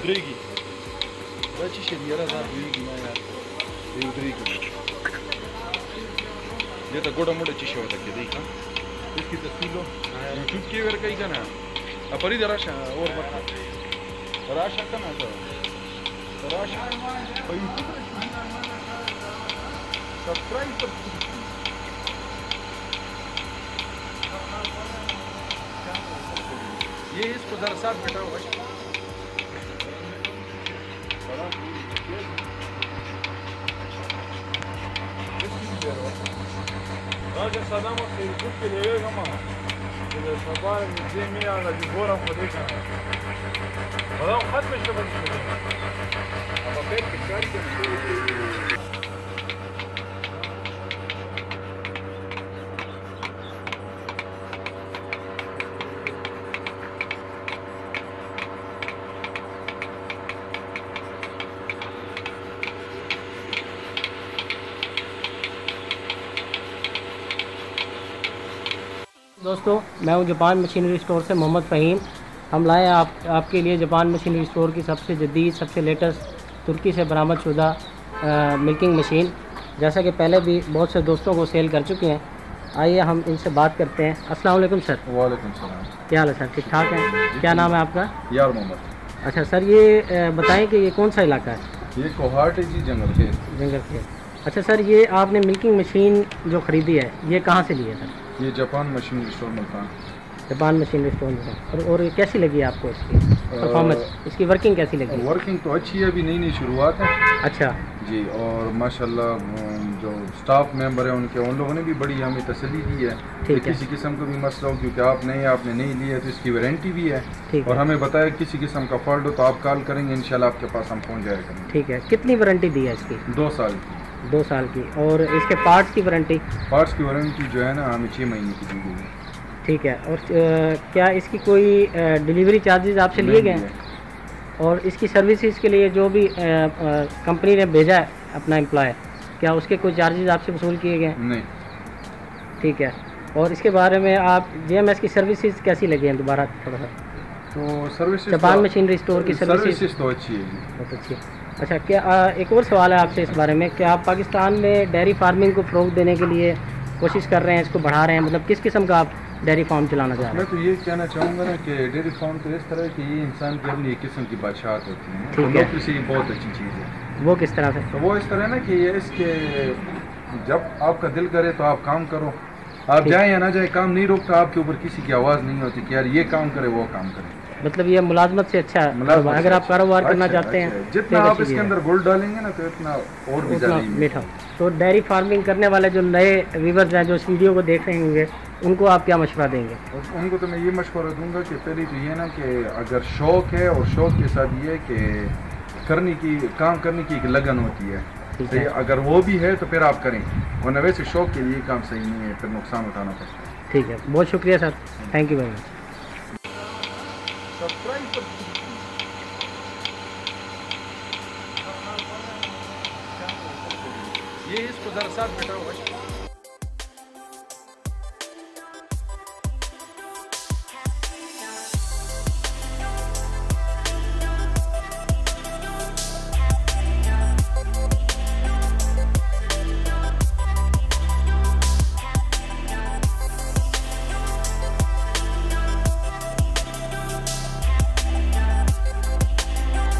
Rodrigues. Vai te xerir, ela vai, Rodrigues, né? Rodrigues. دی ودرېږي دې ته ګوډه موډه چې شي وته کېدی ښه اس کی تصویر لو یوټیوب کې ور کوي کنه اپری دراشه اور بتا راشه کنه ته راشه په یوټیوب سبسکرائب یہ اس کو ذرا ساتھ بیٹھا ہوا ہے Nós já sabemos que o grupo de eu, mano. كده صباح الدين مين على ديفورا مخديكا والله خد مش تبقى تشتغل أبقى فاكر كارتة دوستو میں ہوں جاپان مشینری اسٹور سے محمد فہیم۔ ہم لائے آپ آپ کے لیے جاپان مشینری اسٹور کی سب سے جدید سب سے لیٹسٹ ترکی سے برآمد شدہ ملکنگ مشین جیسا کہ پہلے بھی بہت سے دوستوں کو سیل کر چکے ہیں۔ آئیے ہم ان سے بات کرتے ہیں۔ السلام علیکم سر۔ وعلیکم السلام۔ کیا حال ہے سر؟ ٹھیک ٹھاک ہے کیا نام ہے آپ کا؟ یار محمد۔ اچھا سر یہ بتائیں کہ یہ کون سا علاقہ ہے؟ یہ کوہاٹ ہے جی جنگل کے۔ جنگل کے۔ اچھا سر یہ آپ نے ملکنگ مشین جو خریدی ہے یہ کہاں سے لی ہے سر؟ یہ Japan machinery store Multan Japan machine store Multan اور اور کیسی لگی آپ کو اس کی پرفارمنس اس کی ورکنگ کیسی لگی؟ ورکنگ تو اچھی ہے ابھی نئی نئی شروعات ہے۔ اچھا۔ جی اور ماشاءاللہ جو اسٹاف ممبر ہیں ان کے ان لوگوں نے بھی بڑی ہمیں تسلی دی ہے۔ کسی قسم کا بھی مسئلہ ہو کیونکہ آپ نہیں آپ نے نہیں لی ہے تو اس کی وارنٹی بھی ہے۔ اور ہمیں بتایا کسی قسم کا فالٹ ہو تو آپ کال کریں گے انشاءاللہ آپ کے پاس ہم پہنچ جائے گا ٹھیک ہے۔ کتنی وارنٹی دی ہے اس کی؟ دو سال کی۔ دو سال کی۔ اور اس کے پارٹس کی وارنٹی پارٹس کی وارنٹی جو ہے نا ہمیں چھ مہینے کی دیں گے ٹھیک ہے۔ اور کیا اس کی کوئی ڈیلیوری چارجز آپ سے لیے گئے ہیں؟ اور اس کی سروسز کے لیے جو بھی کمپنی نے بھیجا ہے اپنا امپلائے کیا اس کے کوئی چارجز آپ سے وصول کیے گئے ہیں؟ نہیں۔ ٹھیک ہے۔ اور اس کے بارے میں آپ جی ایم ایس کی سروسز کیسی لگی ہیں دوبارہ تھوڑا سا؟ تو سروسز جاپان مشینری اسٹور کی سروسز تو اچھی ہے۔ بہت اچھی۔ ہے اچھا کیا ایک اور سوال ہے آپ سے اس بارے میں کہ آپ پاکستان میں ڈیری فارمنگ کو فروغ دینے کے لیے کوشش کر رہے ہیں اس کو بڑھا رہے ہیں؟ مطلب کس قسم کا آپ ڈیری فارم چلانا چاہ رہے ہیں؟ میں تو یہ کہنا چاہوں گا نا کہ ڈیری فارم تو اس طرح کہ یہ انسان کی اپنی ایک قسم کی بادشاہت ہوتی ہے۔ نوکری بہت اچھی چیز ہے۔ وہ کس طرح سے؟ وہ اس طرح نا کہ یہ اس کے جب آپ کا دل کرے تو آپ کام کرو۔ آپ جائیں یا نہ جائیں کام نہیں روکتا آپ کے اوپر کسی کی آواز نہیں ہوتی کہ یار یہ کام کرے وہ کام کرے۔ مطلب یہ ملازمت سے اچھا ہے۔ اگر آپ اچھا۔ کاروبار کرنا اچھا، چاہتے اچھا۔ ہیں جتنا آپ اس کے اندر گولڈ ڈالیں گے نا تو اتنا اور بھی میٹھا۔ تو ڈیری فارمنگ کرنے والے جو نئے ویورز ہیں جو اس ویڈیو کو دیکھ رہے ہوں گے ان کو آپ کیا مشورہ دیں گے؟ ان کو تو میں یہ مشورہ دوں گا کہ پہلی تو یہ نا کہ اگر شوق ہے اور شوق کے ساتھ یہ کہ کرنے کی کام کرنے کی ایک لگن ہوتی ہے اگر وہ بھی ہے تو پھر آپ کریں۔ ورنہ ویسے شوق کے لیے کام صحیح نہیں ہے پھر نقصان اٹھانا پڑتا ہے۔ ٹھیک ہے۔ بہت شکریہ sir. Thank you very much subscribe یہ اس کو ذرا ساتھ بیٹھا ہوا